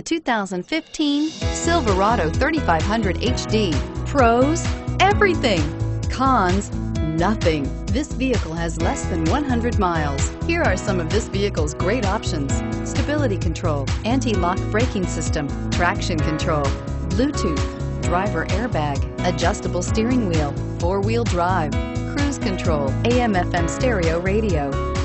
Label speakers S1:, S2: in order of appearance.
S1: The 2015 Silverado 3500 HD. Pros, everything. Cons, nothing. This vehicle has less than 100 miles. Here are some of this vehicle's great options. Stability control, anti-lock braking system, traction control, Bluetooth, driver airbag, adjustable steering wheel, four-wheel drive, cruise control, AM FM stereo radio,